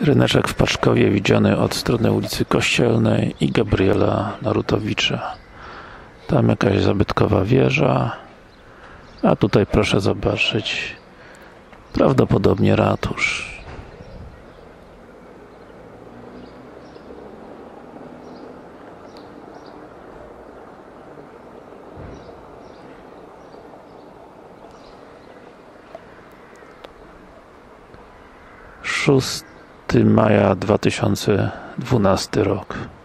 Ryneczek w Paczkowie widziany od strony ulicy Kościelnej i Gabriela Narutowicza. Tam jakaś zabytkowa wieża. A tutaj proszę zobaczyć prawdopodobnie ratusz. Szósty maja 2012 rok.